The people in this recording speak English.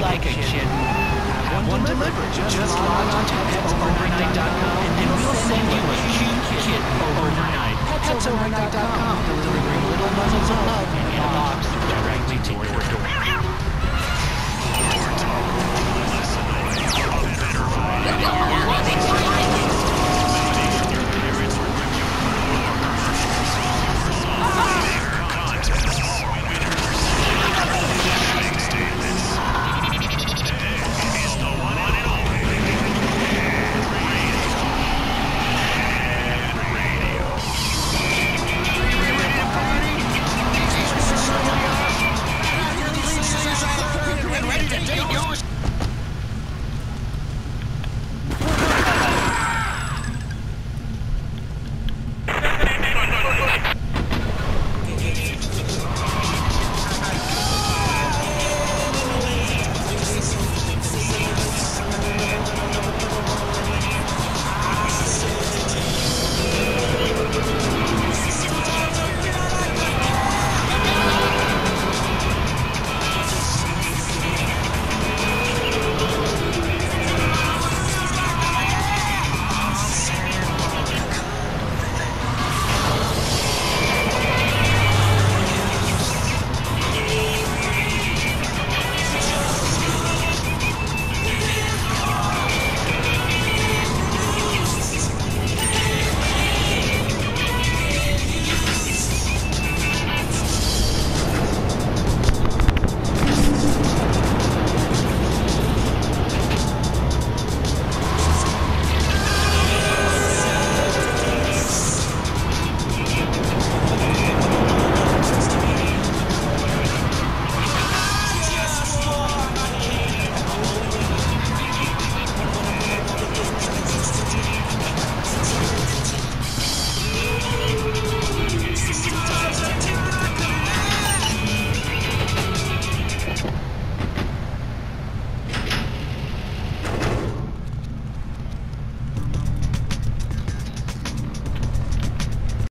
Like a kid. One, delivered. Just, just log on to petsovernight.com and we'll send you a cute kit overnight. Petsovernight.com, delivering little muzzles of love in a box directly to your door.